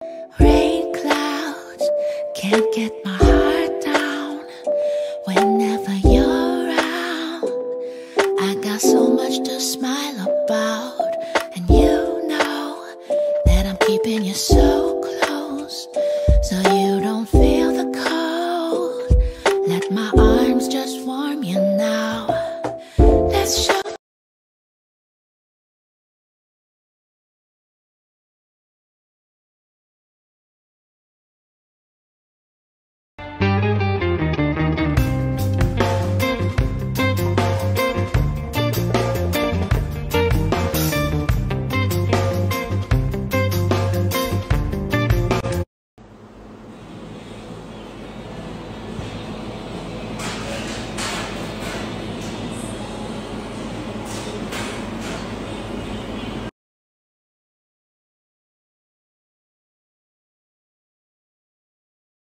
Rain clouds can't get my heart down whenever you're around. I got so much to smile about, and you know that I'm keeping you so.